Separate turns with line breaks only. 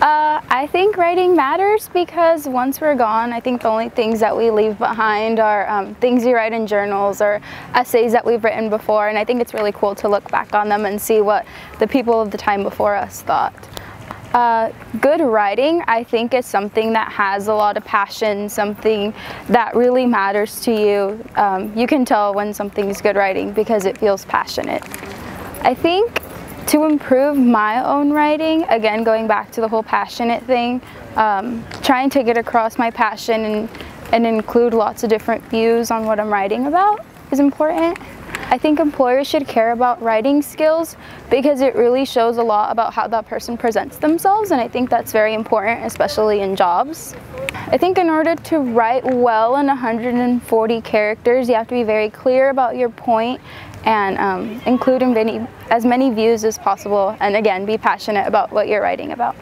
Uh, I think writing matters because once we're gone, I think the only things that we leave behind are um, things you write in journals or essays that we've written before, and I think it's really cool to look back on them and see what the people of the time before us thought. Uh, good writing, I think, is something that has a lot of passion, something that really matters to you. Um, you can tell when something's good writing because it feels passionate. I think to improve my own writing, again, going back to the whole passionate thing, um, trying to get across my passion and, and include lots of different views on what I'm writing about is important. I think employers should care about writing skills because it really shows a lot about how that person presents themselves and I think that's very important, especially in jobs. I think in order to write well in 140 characters, you have to be very clear about your point and um, include many, as many views as possible and again be passionate about what you're writing about.